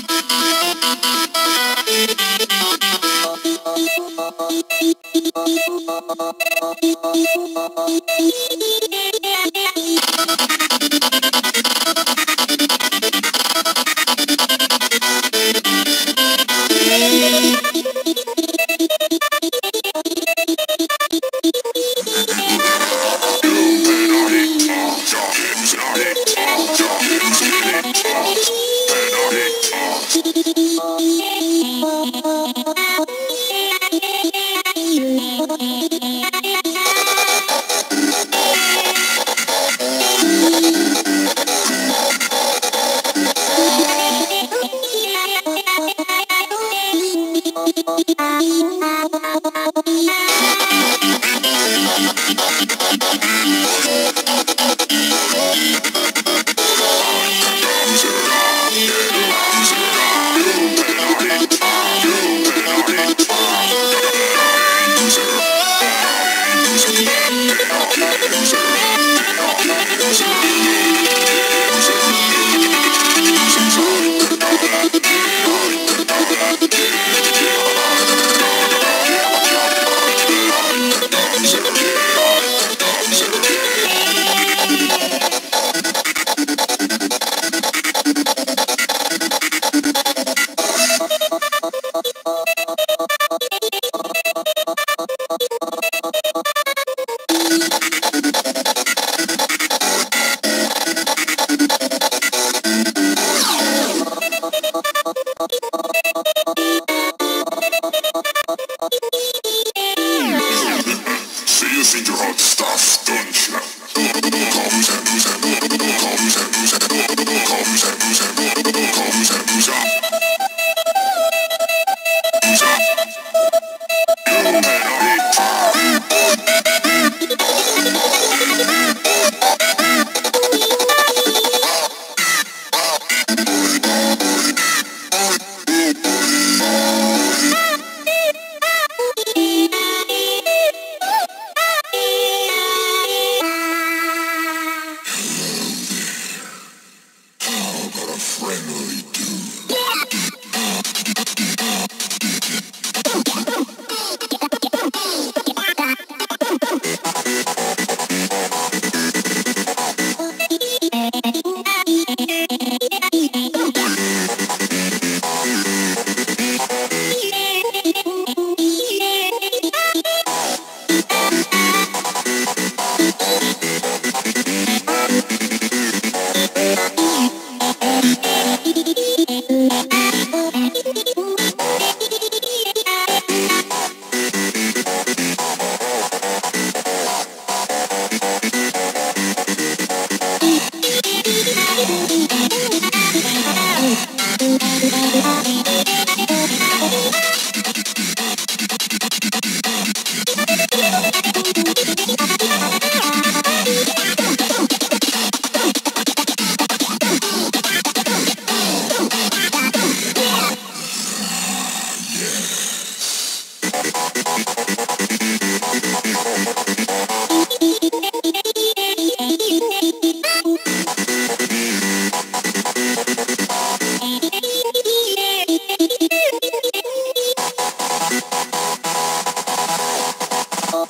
Loser, loser, loser, stuff.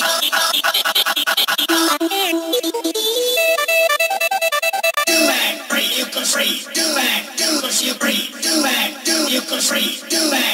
Oh, You do,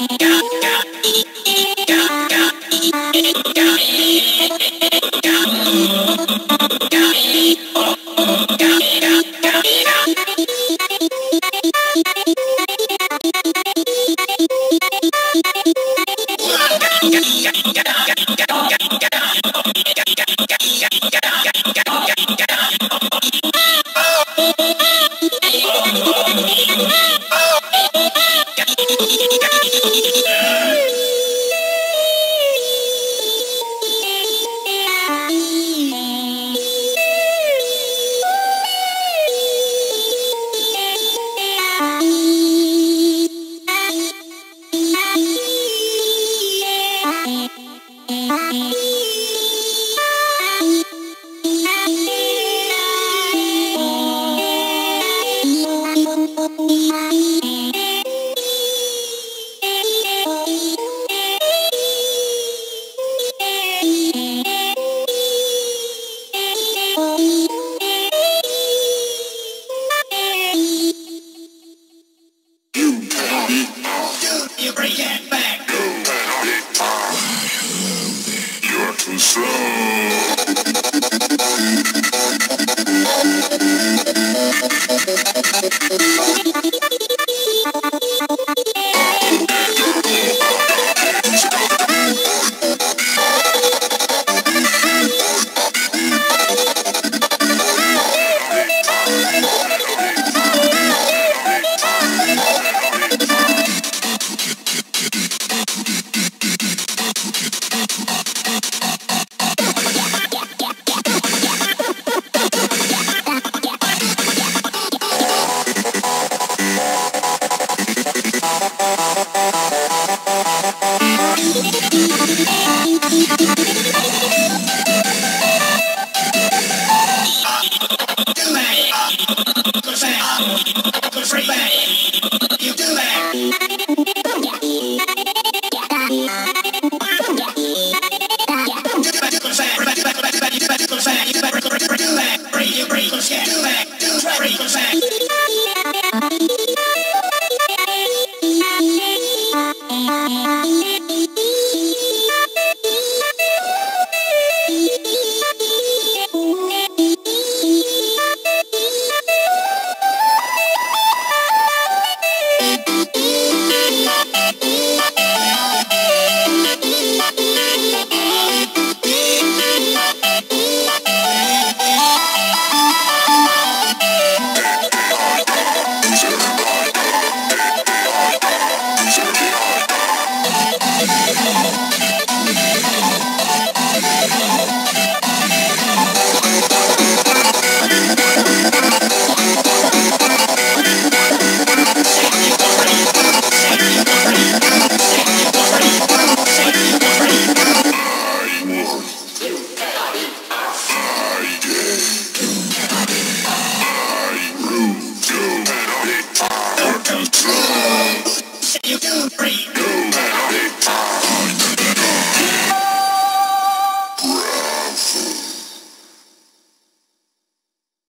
Yeah. Three,